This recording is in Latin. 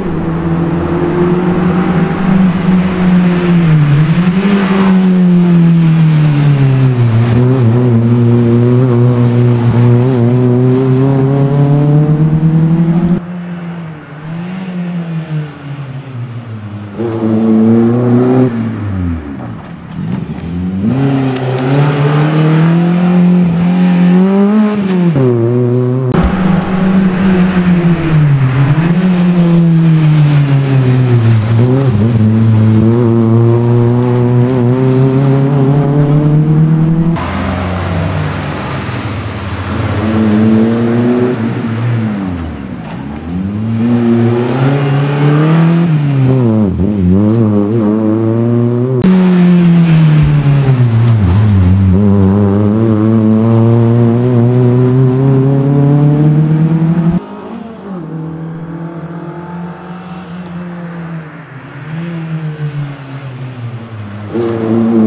Thank mm -hmm. you. うん。